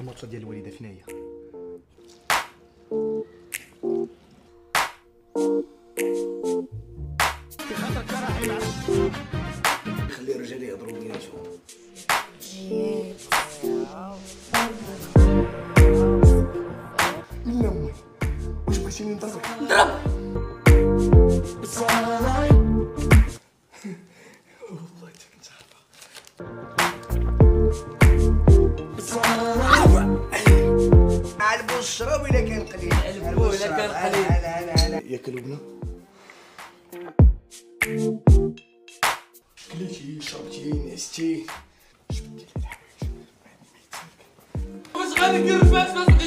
الماتشات ديال الوالده فين هي خلي الرجال يهضروا بيناتهم من امي واش بغيتيني نضربك؟ نضرب؟ البو الشراب الا كان قليل. كان قليل. يا كليتي شربتي نعستي لي الحوايج غادي الفاس